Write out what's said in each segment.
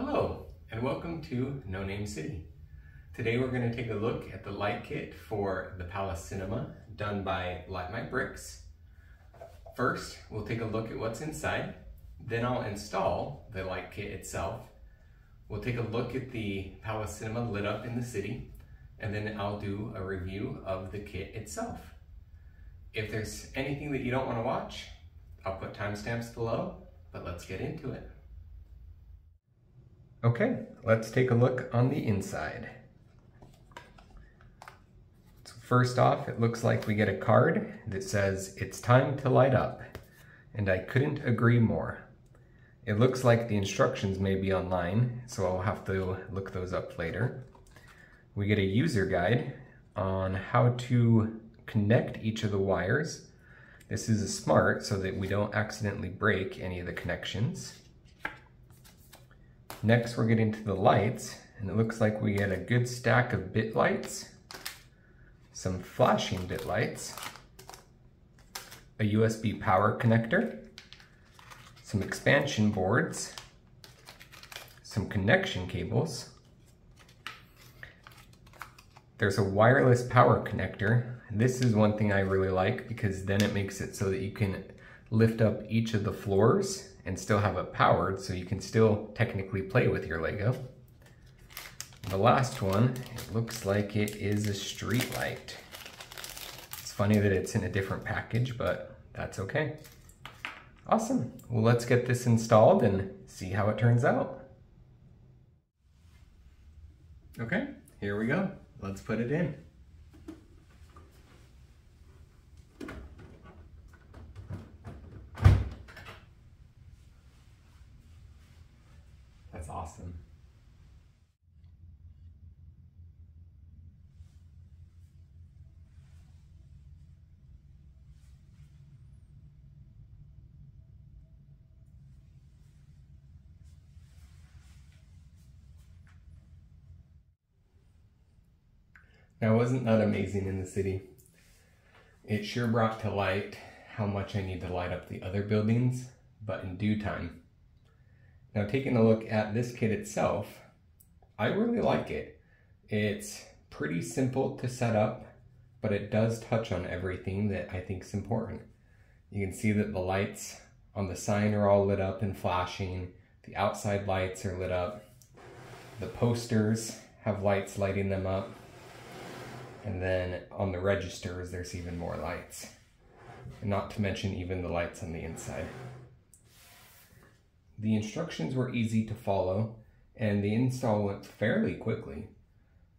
Hello, and welcome to No Name City. Today we're going to take a look at the light kit for the Palace Cinema done by Light My Bricks. First, we'll take a look at what's inside, then I'll install the light kit itself. We'll take a look at the Palace Cinema lit up in the city, and then I'll do a review of the kit itself. If there's anything that you don't want to watch, I'll put timestamps below, but let's get into it. Okay, let's take a look on the inside. So first off, it looks like we get a card that says, it's time to light up. And I couldn't agree more. It looks like the instructions may be online, so I'll have to look those up later. We get a user guide on how to connect each of the wires. This is a smart so that we don't accidentally break any of the connections. Next we're getting to the lights, and it looks like we get a good stack of bit lights, some flashing bit lights, a USB power connector, some expansion boards, some connection cables, there's a wireless power connector. This is one thing I really like because then it makes it so that you can lift up each of the floors and still have it powered so you can still technically play with your Lego. The last one, it looks like it is a street light. It's funny that it's in a different package, but that's okay. Awesome. Well, let's get this installed and see how it turns out. Okay, here we go. Let's put it in. That's awesome. Now, wasn't that amazing in the city? It sure brought to light how much I need to light up the other buildings, but in due time. Now, taking a look at this kit itself, I really like it. It's pretty simple to set up, but it does touch on everything that I think is important. You can see that the lights on the sign are all lit up and flashing. The outside lights are lit up. The posters have lights lighting them up. And then on the registers, there's even more lights. Not to mention even the lights on the inside. The instructions were easy to follow and the install went fairly quickly.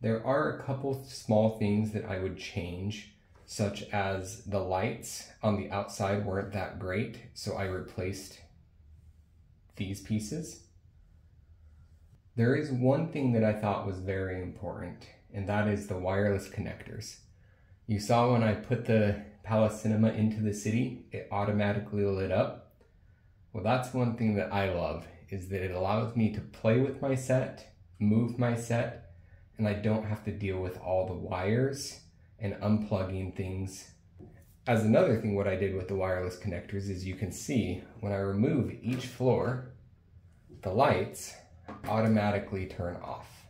There are a couple small things that I would change, such as the lights on the outside weren't that great, so I replaced these pieces. There is one thing that I thought was very important, and that is the wireless connectors. You saw when I put the Palace Cinema into the city, it automatically lit up. Well, that's one thing that I love, is that it allows me to play with my set, move my set, and I don't have to deal with all the wires and unplugging things. As another thing, what I did with the wireless connectors is you can see when I remove each floor, the lights automatically turn off.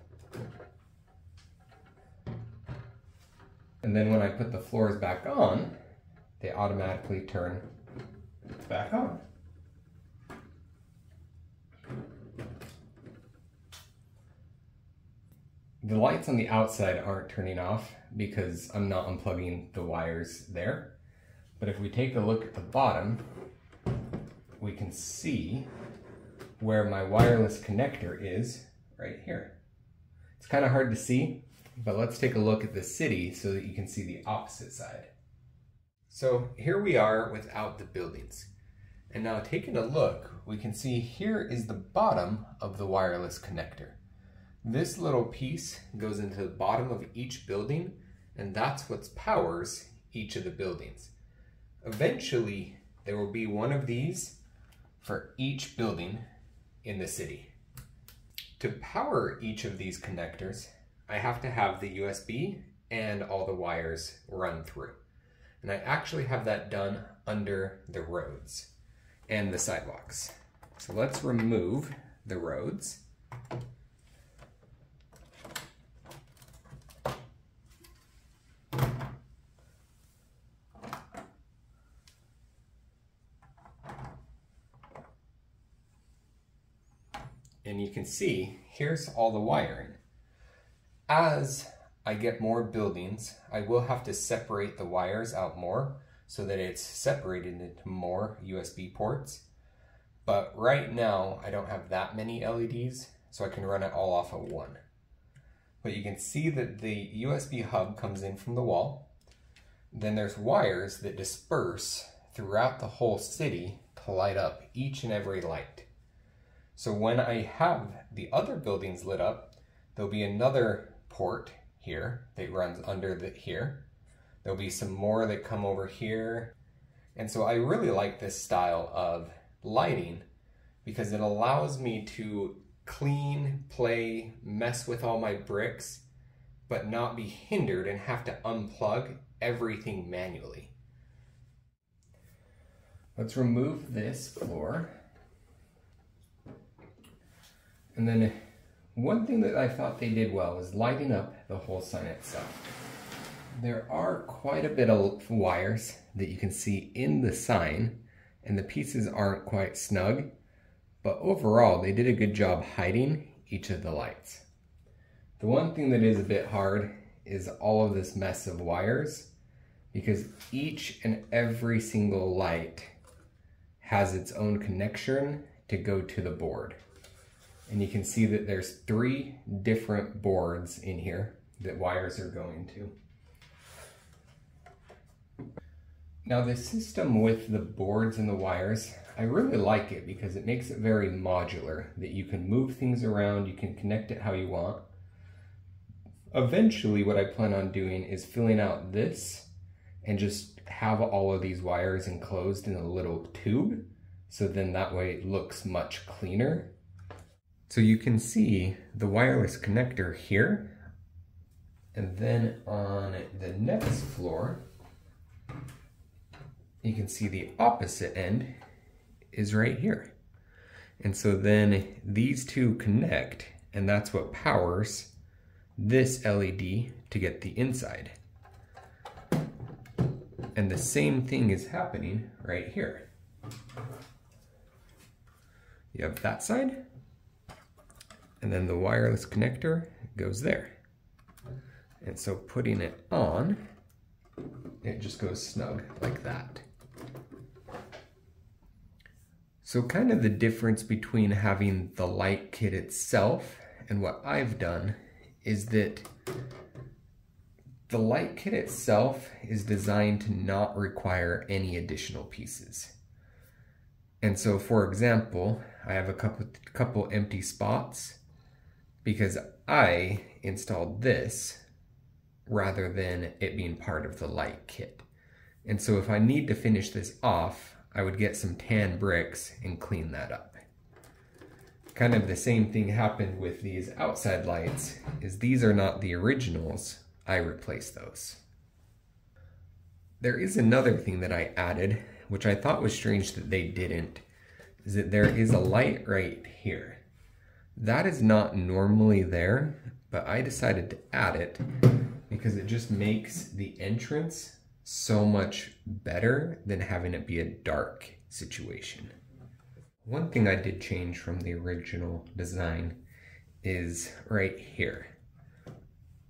And then when I put the floors back on, they automatically turn back on. The lights on the outside aren't turning off because I'm not unplugging the wires there. But if we take a look at the bottom, we can see where my wireless connector is right here. It's kind of hard to see, but let's take a look at the city so that you can see the opposite side. So here we are without the buildings. And now taking a look, we can see here is the bottom of the wireless connector. This little piece goes into the bottom of each building, and that's what powers each of the buildings. Eventually, there will be one of these for each building in the city. To power each of these connectors, I have to have the USB and all the wires run through. And I actually have that done under the roads and the sidewalks. So let's remove the roads and you can see here's all the wiring. As I get more buildings, I will have to separate the wires out more so that it's separated into more USB ports. But right now, I don't have that many LEDs, so I can run it all off of one. But you can see that the USB hub comes in from the wall. Then there's wires that disperse throughout the whole city to light up each and every light. So when I have the other buildings lit up, there'll be another port here that runs under the here. There'll be some more that come over here. And so I really like this style of lighting because it allows me to clean, play, mess with all my bricks, but not be hindered and have to unplug everything manually. Let's remove this floor. And then one thing that I thought they did well was lighting up the whole sign itself. There are quite a bit of wires that you can see in the sign and the pieces aren't quite snug, but overall they did a good job hiding each of the lights. The one thing that is a bit hard is all of this mess of wires because each and every single light has its own connection to go to the board. And you can see that there's three different boards in here that wires are going to. Now the system with the boards and the wires, I really like it because it makes it very modular, that you can move things around, you can connect it how you want. Eventually what I plan on doing is filling out this and just have all of these wires enclosed in a little tube. So then that way it looks much cleaner so you can see the wireless connector here, and then on the next floor, you can see the opposite end is right here. And so then these two connect, and that's what powers this LED to get the inside. And the same thing is happening right here. You have that side, and then the wireless connector goes there. And so putting it on, it just goes snug like that. So kind of the difference between having the light kit itself and what I've done is that the light kit itself is designed to not require any additional pieces. And so for example, I have a couple, couple empty spots because I installed this rather than it being part of the light kit. And so if I need to finish this off, I would get some tan bricks and clean that up. Kind of the same thing happened with these outside lights, is these are not the originals, I replaced those. There is another thing that I added, which I thought was strange that they didn't, is that there is a light right here. That is not normally there, but I decided to add it because it just makes the entrance so much better than having it be a dark situation. One thing I did change from the original design is right here.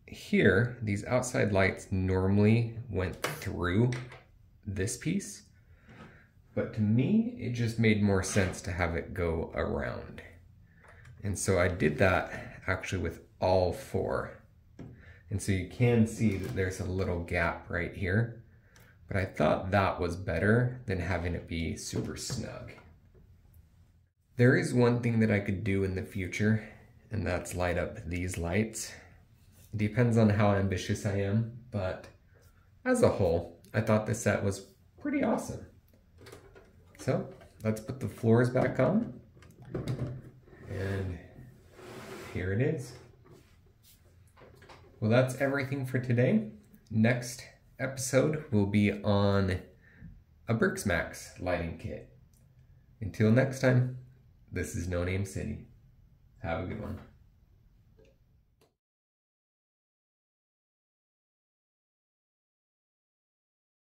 Here, these outside lights normally went through this piece, but to me, it just made more sense to have it go around. And so I did that actually with all four. And so you can see that there's a little gap right here, but I thought that was better than having it be super snug. There is one thing that I could do in the future, and that's light up these lights. It depends on how ambitious I am, but as a whole, I thought the set was pretty awesome. So let's put the floors back on. And here it is. Well, that's everything for today. Next episode will be on a BriksMax lighting kit. Until next time, this is No Name City. Have a good one.